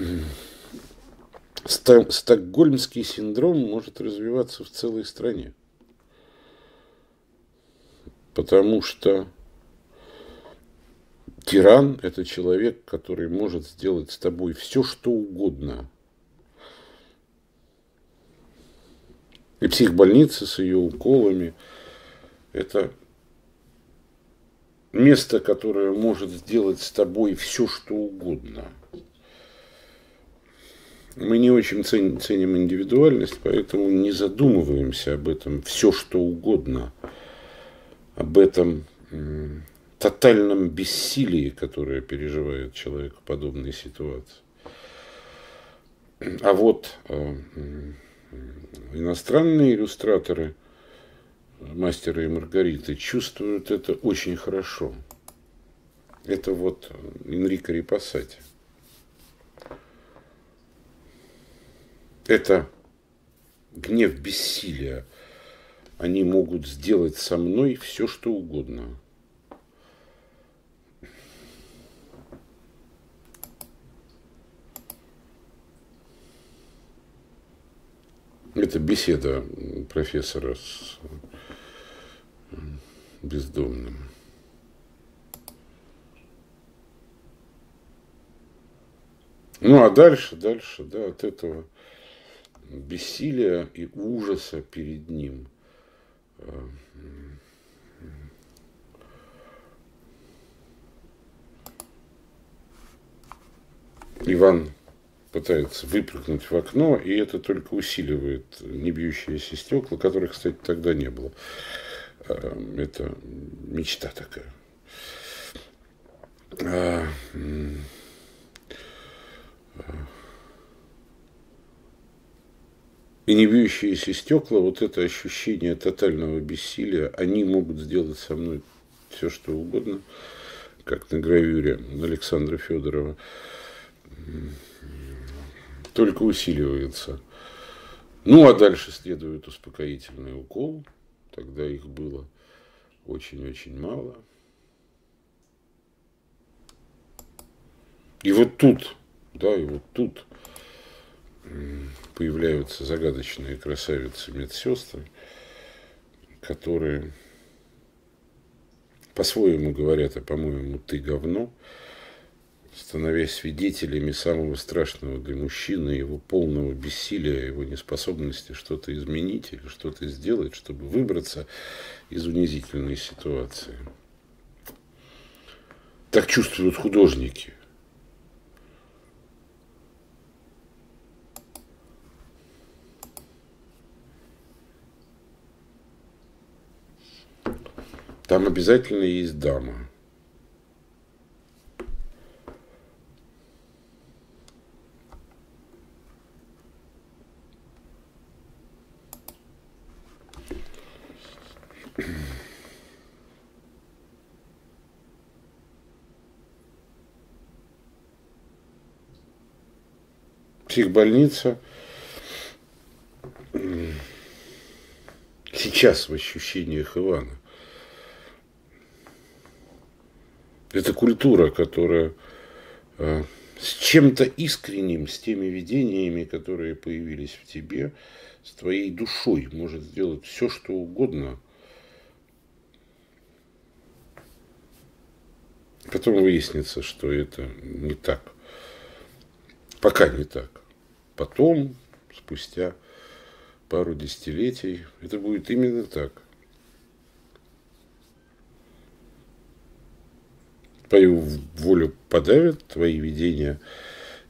Стокгольмский синдром может развиваться в целой стране. Потому что тиран – это человек, который может сделать с тобой все, что угодно. И психбольница с ее уколами – это место, которое может сделать с тобой все, что угодно. Мы не очень ценим, ценим индивидуальность, поэтому не задумываемся об этом все, что угодно, об этом тотальном бессилии, которое переживает человек в подобной ситуации. А вот э, иностранные иллюстраторы – мастера и Маргариты чувствуют это очень хорошо. Это вот Энрико Рипасати. Это гнев бессилия. Они могут сделать со мной все, что угодно. Это беседа профессора с бездомным. Ну а дальше, дальше, да, от этого бессилия и ужаса перед ним. Иван пытается выпрыгнуть в окно, и это только усиливает не бьющиеся стекла, которых, кстати, тогда не было. Э, это мечта такая. А, и не бьющиеся стекла, вот это ощущение тотального бессилия, они могут сделать со мной все, что угодно, как на гравюре Александра Федорова, только усиливается. Ну, а дальше следует успокоительный укол, тогда их было очень-очень мало. И вот тут, да, и вот тут появляются загадочные красавицы медсестры, которые по-своему говорят, а по-моему, ты говно, становясь свидетелями самого страшного для мужчины, его полного бессилия, его неспособности что-то изменить или что-то сделать, чтобы выбраться из унизительной ситуации. Так чувствуют художники. Там обязательно есть дама. Психбольница сейчас в ощущениях Ивана – Это культура, которая э, с чем-то искренним, с теми видениями, которые появились в тебе, с твоей душой может сделать все, что угодно. Потом выяснится, что это не так. Пока не так. Потом, спустя пару десятилетий, это будет именно так. твою волю подавят, твои видения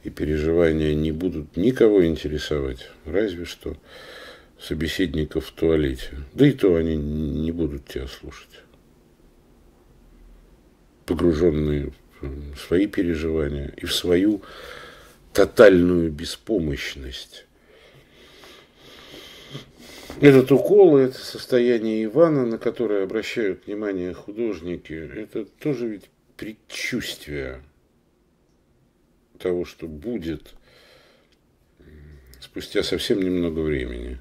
и переживания не будут никого интересовать, разве что собеседников в туалете. Да и то они не будут тебя слушать. Погруженные в свои переживания и в свою тотальную беспомощность. Этот укол, это состояние Ивана, на которое обращают внимание художники, это тоже ведь предчувствие того, что будет спустя совсем немного времени.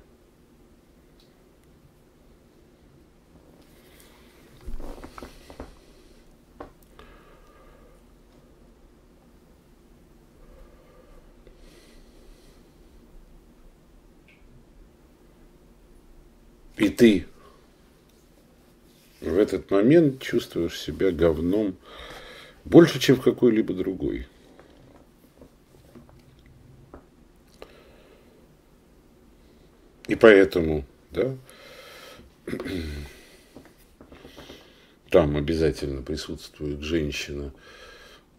И ты в этот момент чувствуешь себя говном больше, чем в какой-либо другой. И поэтому, да, там обязательно присутствует женщина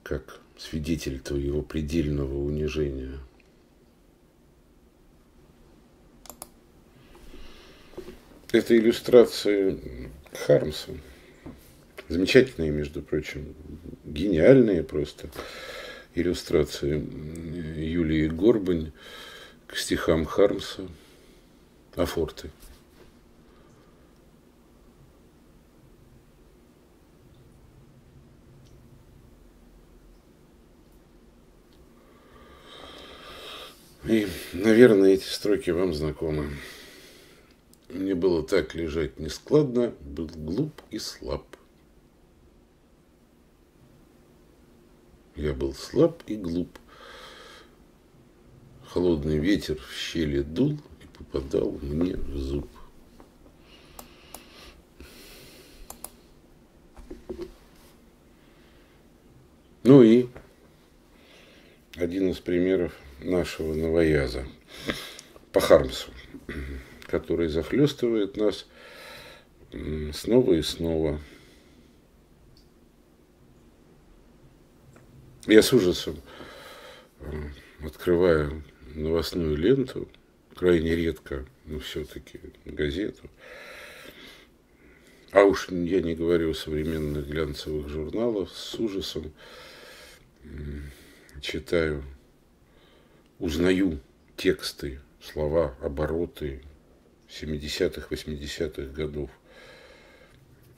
как свидетель твоего предельного унижения. Это иллюстрация Хармса. Замечательные, между прочим, гениальные просто иллюстрации Юлии Горбань к стихам Хармса Афорты. И, наверное, эти строки вам знакомы. Мне было так лежать нескладно, был глуп и слаб. Я был слаб и глуп. Холодный ветер в щели дул и попадал мне в зуб. Ну и один из примеров нашего новояза по Хармсу, который захлестывает нас снова и снова. Я с ужасом открываю новостную ленту, крайне редко, но все-таки газету. А уж я не говорю о современных глянцевых журналах, с ужасом читаю, узнаю тексты, слова, обороты 70-х, 80-х годов.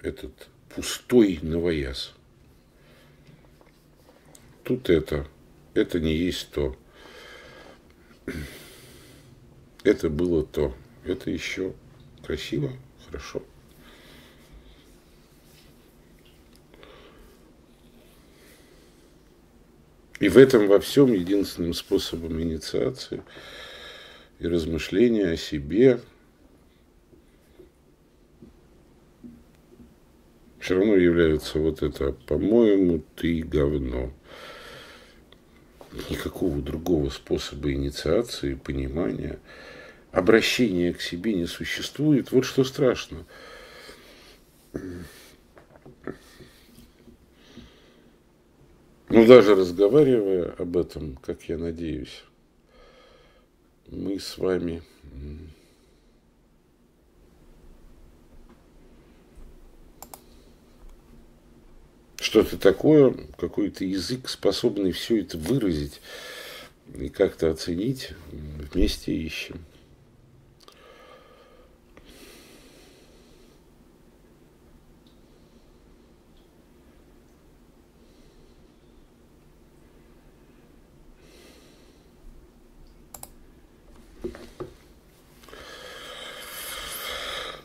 Этот пустой новояз. Тут это, это не есть то. Это было то. Это еще красиво, хорошо. И в этом во всем единственным способом инициации и размышления о себе все равно является вот это, по-моему, ты говно. Никакого другого способа инициации, понимания, обращения к себе не существует. Вот что страшно. Ну, даже разговаривая об этом, как я надеюсь, мы с вами что-то такое, какой-то язык, способный все это выразить и как-то оценить, вместе ищем.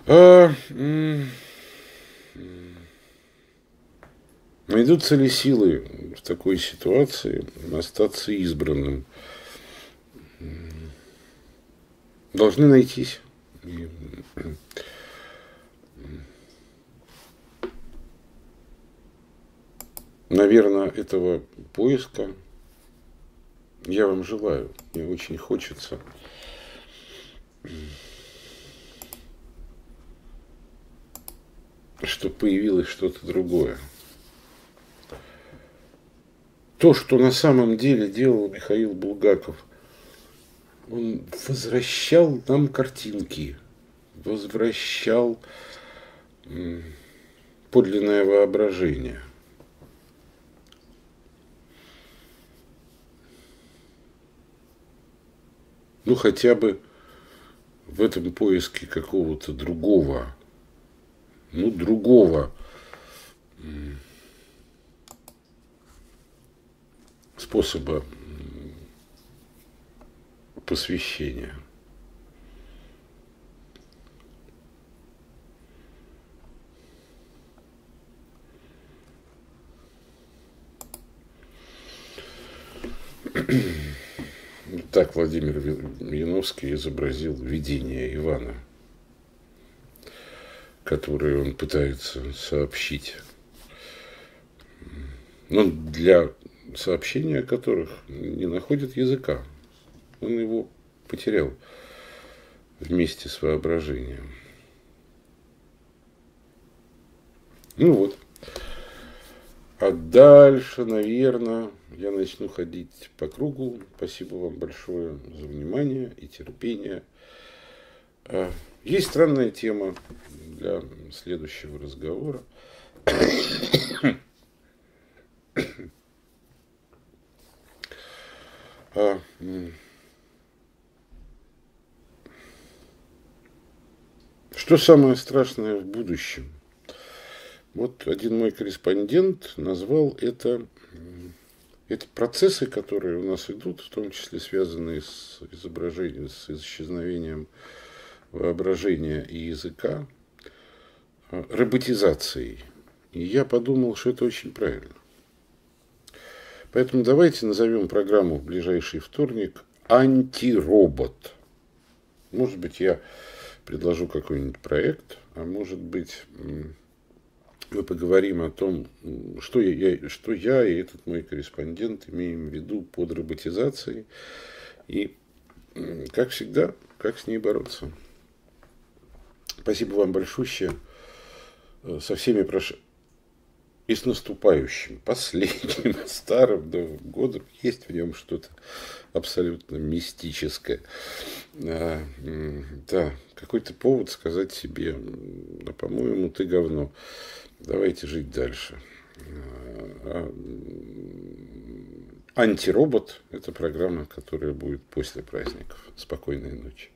А, найдутся ли силы в такой ситуации остаться избранным? Должны найтись. наверное, этого поиска я вам желаю. Мне очень хочется что появилось что-то другое. То, что на самом деле делал Михаил Булгаков, он возвращал нам картинки, возвращал подлинное воображение. Ну, хотя бы в этом поиске какого-то другого. Ну, другого способа посвящения. Так Владимир Яновский изобразил видение Ивана – которые он пытается сообщить. Но для сообщения которых не находит языка. Он его потерял вместе с воображением. Ну вот. А дальше, наверное, я начну ходить по кругу. Спасибо вам большое за внимание и терпение. А, есть странная тема для следующего разговора. А, что самое страшное в будущем? Вот один мой корреспондент назвал это, это процессы, которые у нас идут, в том числе связанные с изображением, с исчезновением воображения и языка, э, роботизацией. И я подумал, что это очень правильно. Поэтому давайте назовем программу ближайший вторник «Антиробот». Может быть, я предложу какой-нибудь проект, а может быть, мы поговорим о том, что я, что я и этот мой корреспондент имеем в виду под роботизацией и, как всегда, как с ней бороться. Спасибо вам большое. Э, со всеми прош... и с наступающим, последним, старым Новым годом. Есть в нем что-то абсолютно мистическое. А, да, какой-то повод сказать себе, да, по-моему, ты говно. Давайте жить дальше. А, Антиробот – это программа, которая будет после праздников. Спокойной ночи.